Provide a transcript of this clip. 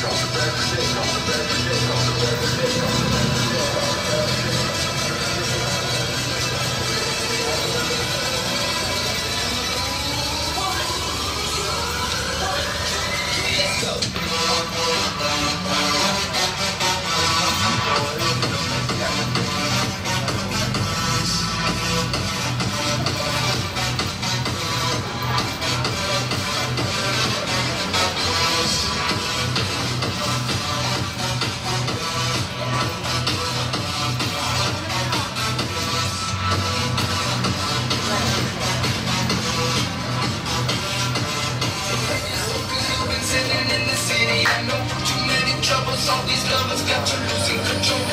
Sitting I know too many troubles. All these lovers got you losing control.